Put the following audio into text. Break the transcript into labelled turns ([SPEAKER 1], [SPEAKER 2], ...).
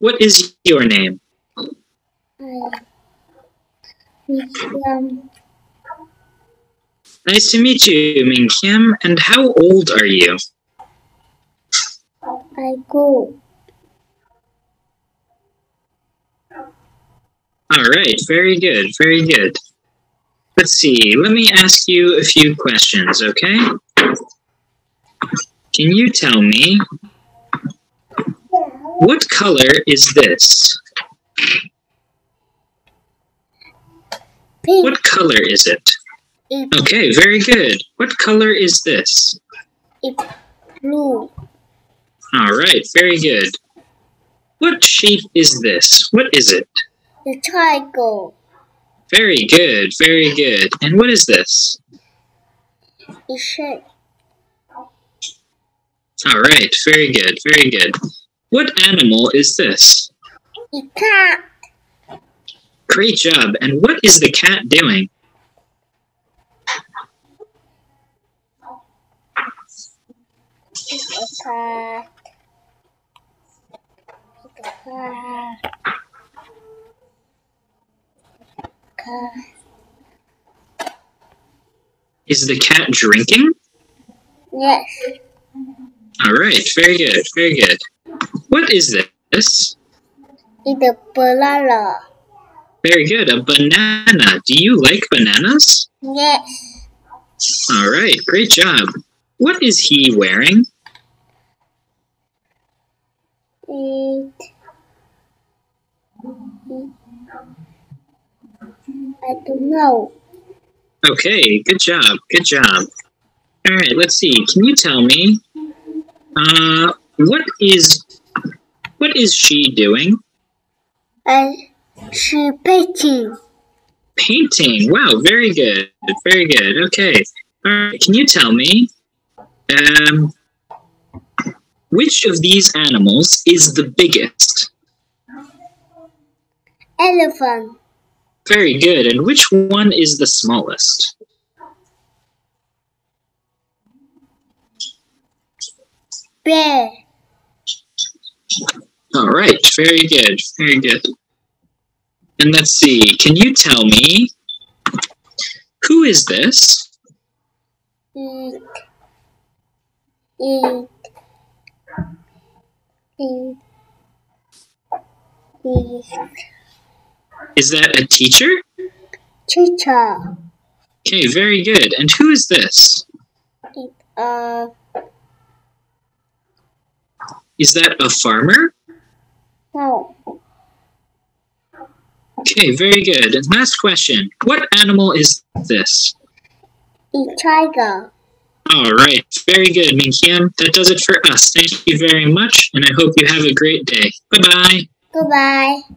[SPEAKER 1] What is your name?
[SPEAKER 2] I William
[SPEAKER 1] Nice to meet you, Ming Kim. And how old are you?
[SPEAKER 2] I go.
[SPEAKER 1] All right, very good, very good. Let's see, let me ask you a few questions, okay? Can you tell me what color is this?
[SPEAKER 2] Pink
[SPEAKER 1] What color is it?
[SPEAKER 2] is
[SPEAKER 1] Okay, very good. What color is this?
[SPEAKER 2] It's blue.
[SPEAKER 1] All right, very good. What shape is this? What is it?
[SPEAKER 2] The triangle
[SPEAKER 1] Very good, very good. And what is this?
[SPEAKER 2] is shape.
[SPEAKER 1] All right, very good, very good. What animal is this?
[SPEAKER 2] The cat
[SPEAKER 1] Great job. And what is the cat doing?
[SPEAKER 2] is a cat. The cat. Cat.
[SPEAKER 1] Is the cat drinking?
[SPEAKER 2] Yes.
[SPEAKER 1] All right, very good, very good. What is this?
[SPEAKER 2] It's a banana.
[SPEAKER 1] Very good, a banana. Do you like bananas?
[SPEAKER 2] Yes.
[SPEAKER 1] All right, great job. What is he wearing?
[SPEAKER 2] It. I don't know.
[SPEAKER 1] Okay, good job, good job. All right, let's see. Can you tell me, uh, what is, what is she doing?
[SPEAKER 2] And she painting.
[SPEAKER 1] Painting. Wow, very good, very good. Okay. All right. Can you tell me, um, which of these animals is the biggest?
[SPEAKER 2] Elephant.
[SPEAKER 1] Very good. And which one is the smallest?
[SPEAKER 2] Bear.
[SPEAKER 1] All right. Very good. Very good. And let's see. Can you tell me who is this?
[SPEAKER 2] It. It. It.
[SPEAKER 1] Is that a teacher?
[SPEAKER 2] Teacher.
[SPEAKER 1] Okay. Very good. And who is this?
[SPEAKER 2] Uh.
[SPEAKER 1] Is that a farmer?
[SPEAKER 2] No.
[SPEAKER 1] Okay. Very good. And last question. What animal is this?
[SPEAKER 2] A tiger.
[SPEAKER 1] All right. Very good, Ming That does it for us. Thank you very much, and I hope you have a great day. Bye bye.
[SPEAKER 2] Goodbye.